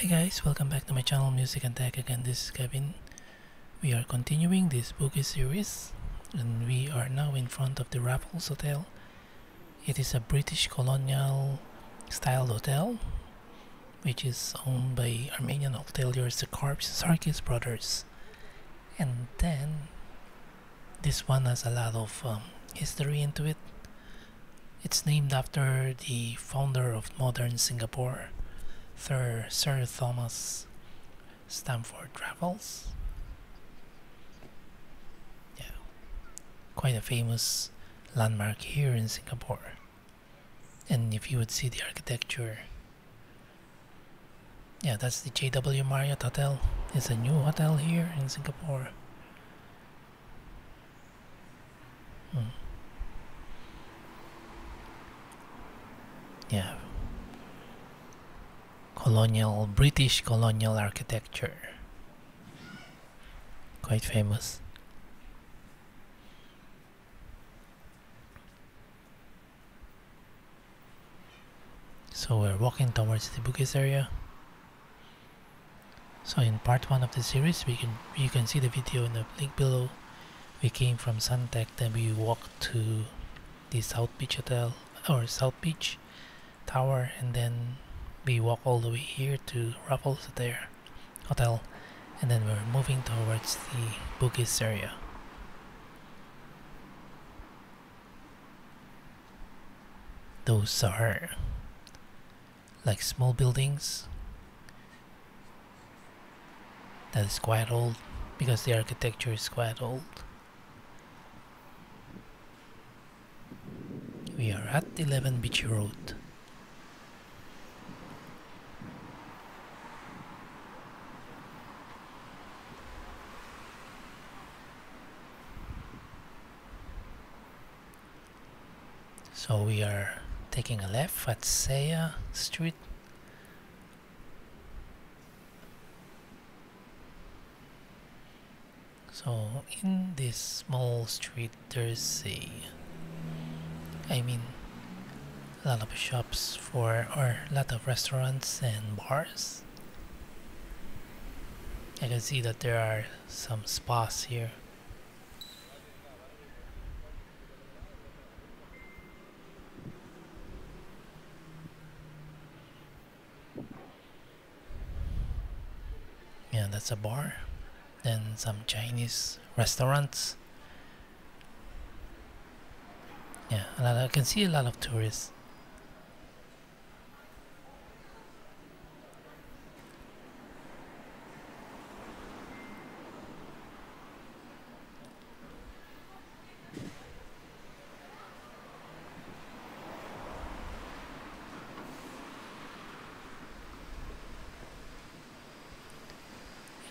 Hi guys, welcome back to my channel Music and Tech again. This is Kevin. We are continuing this Bugis series and we are now in front of the Raffles Hotel. It is a British colonial style hotel which is owned by Armenian hoteliers the Sarkis brothers. And then this one has a lot of um, history into it. It's named after the founder of modern Singapore, Sir, Sir Thomas Stamford Raffles. Yeah, quite a famous landmark here in Singapore. And if you would see the architecture, yeah, that's the JW Marriott Hotel. It's a new hotel here in Singapore. Hmm. Yeah, colonial British colonial architecture. Quite famous. So we're walking towards the Bugis area. So in part one of the series, we can you can see the video in the link below. We came from Suntec, then we walked to the South Beach Hotel or South Beach Tower, and then we walk all the way here to Raffles there Hotel, and then we're moving towards the Bugis area. Those are like small buildings that is quite old because the architecture is quite old. We are at 11 Beach Road. So we are taking a left at Seah Street. So in this small street there's a I mean a lot of shops for or a lot of restaurants and bars. I can see that there are some spas here. That's a bar. Then some Chinese restaurants. Yeah, I can see a lot of tourists.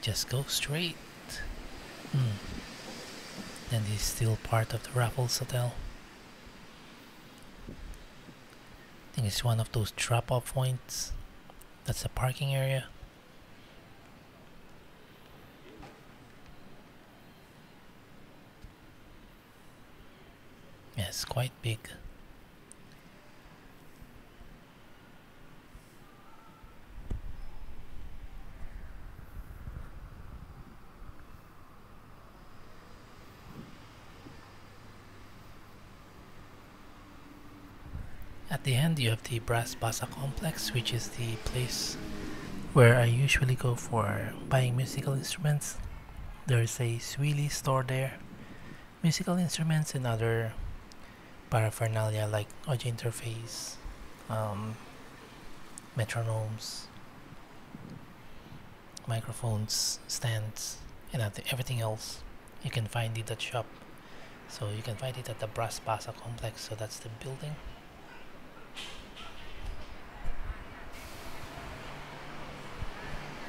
Just go straight. Hmm. And he's still part of the Raffles Hotel. I think it's one of those drop-off points. That's the parking area. Yeah, it's quite big. At the end you have the Bras Basah complex which is the place where I usually go for buying musical instruments. There's a Swee Lee store there. Musical instruments and other paraphernalia like audio interface, um, metronomes, microphones, stands, and everything else you can find it at shop. So you can find it at the Bras Basah complex, so that's the building.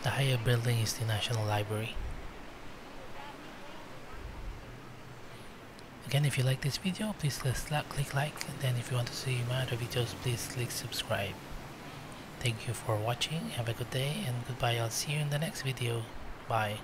The higher building is the National Library. Again, if you like this video, please click like. And then if you want to see my other videos, please click subscribe. Thank you for watching. Have a good day and goodbye. I'll see you in the next video. Bye.